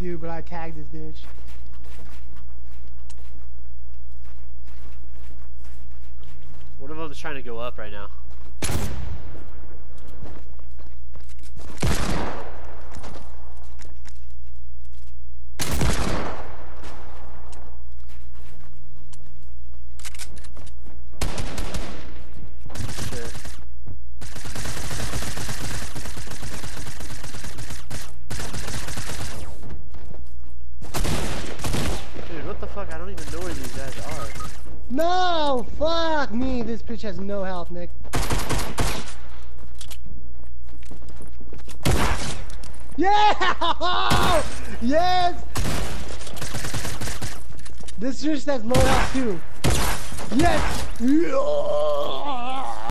too, but I tagged this bitch. One of them's trying to go up right now. The fuck? I don't even know where these guys are. No, fuck me. This bitch has no health, Nick. Yeah! yes! This just has low health too. Yes! Yeah!